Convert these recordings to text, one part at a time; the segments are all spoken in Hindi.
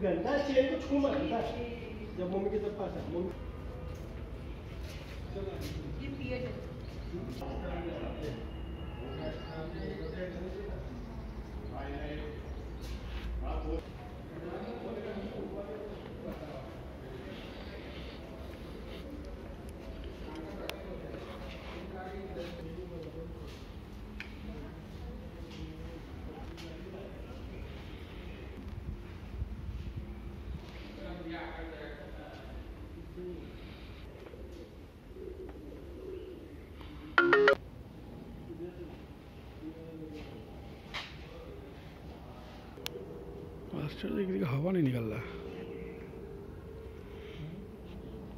घंटा चेन को छू मत घंटा जब मम्मी के तरफ़ पास है। मम्मी आश्चर्य किसी का हवा नहीं निकल रहा।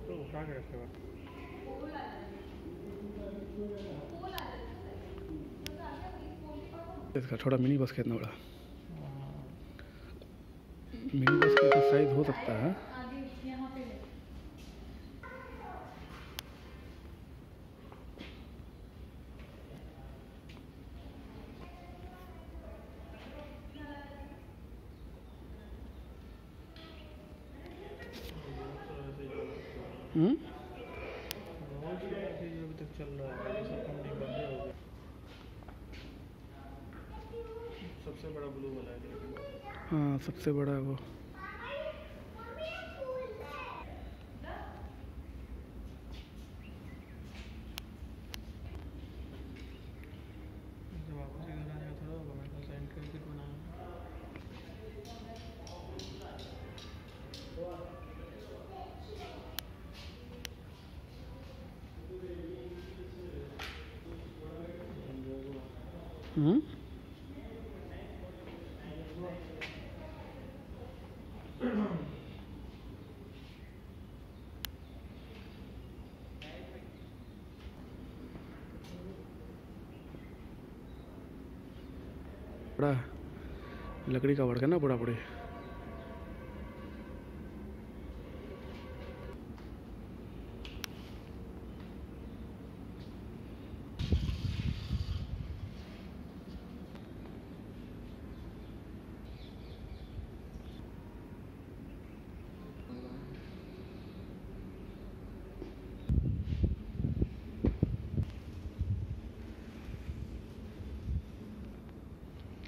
तो उठा के इसका छोटा मिनी बस कितना बड़ा। मिनी बस का साइज़ हो सकता है हम्म अभी तक चल रहा है बंद हो। सबसे बड़ा सबसे है वो जब वापस घर आने का थोड़ा होगा मैंने कहा साइन करके बनाया हम्म बड़ा है। लकड़ी का वर्क है ना बड़ा बड़े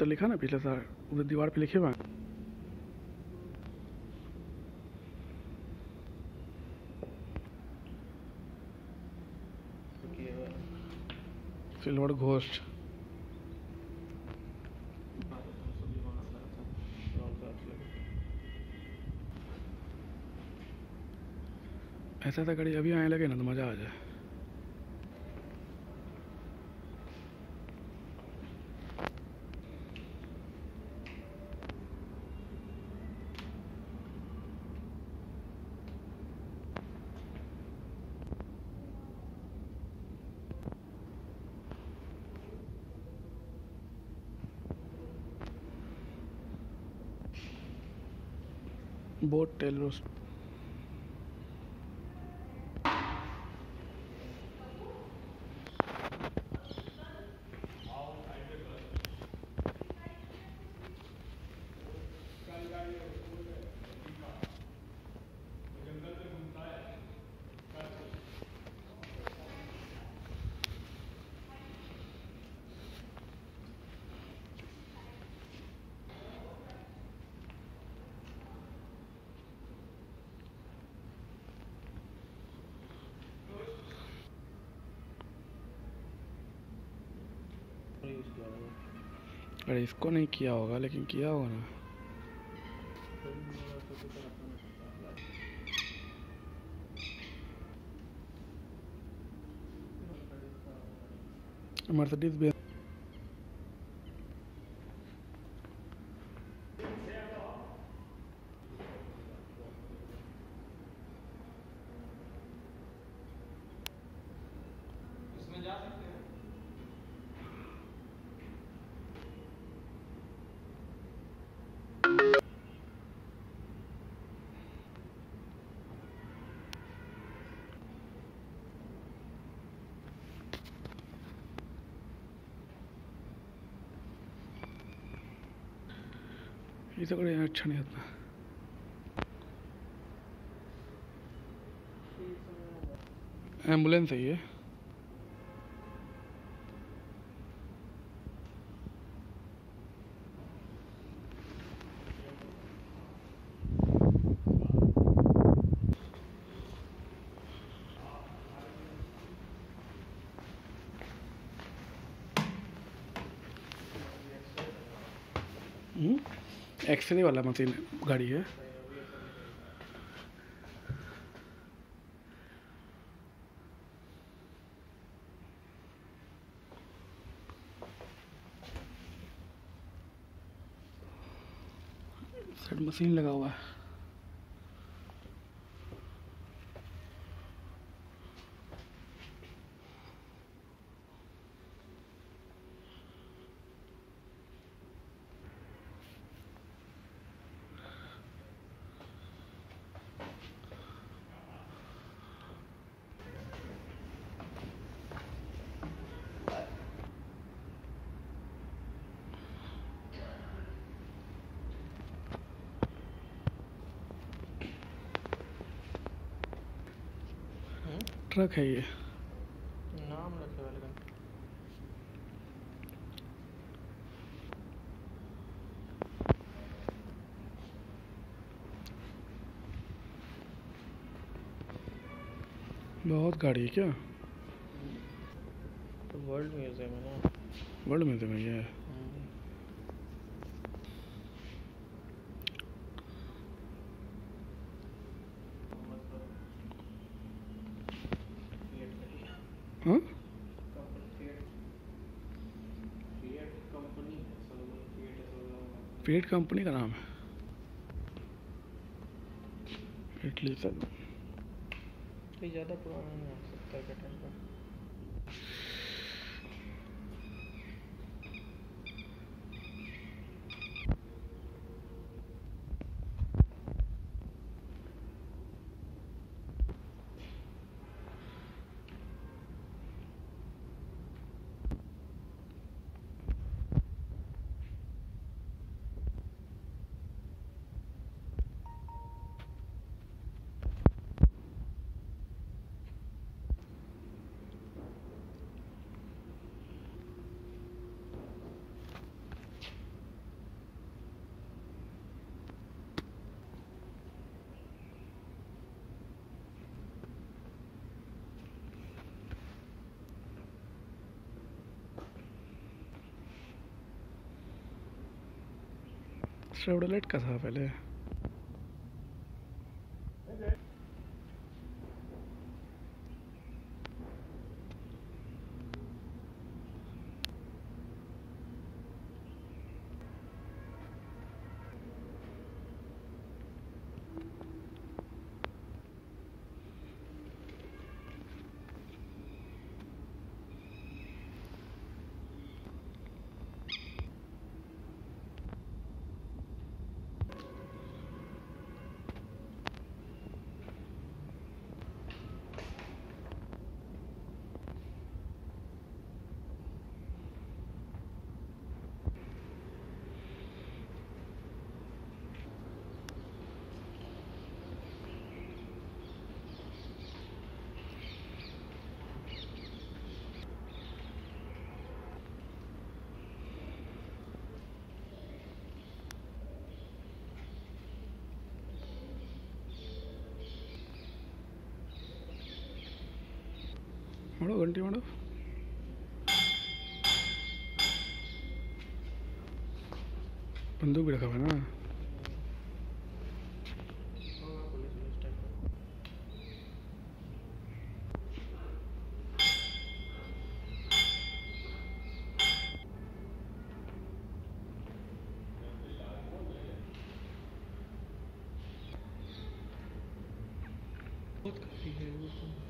तो लिखा ना पिछले साल उधर दीवार पे लिखे हुए हैं। हुआ सिल्वर घोस्ट लगे ऐसा ऐसा गाड़ी अभी आने लगे ना तो मज़ा आ जाए बोट अरे इसको नहीं किया होगा लेकिन किया होगा। ना मर्सिडीज भी ये तो हे सगळं या छान येत ना ॲम्ब्युलन्स आहे एक्सरे वाला मशीन गाड़ी है। मशीन लगा हुआ है। ट्रक है ये। नाम रखे वाले का बहुत गाड़ी है क्या? तो वर्ल्ड म्यूज़ियम है ना। वर्ल्ड म्यूज़ियम तो भैया पेट कंपनी का नाम है। इटली तक ज़्यादा पुराना नहीं है सत्तर के। शेवडलेट का था पहले। ಮಾಡೋ ಗಂಟೆ ಮಾಡು बंदूक भी रखा हुआ है ना हाँ पुलिस पुलिस टाइप का बहुत काफी है वो तो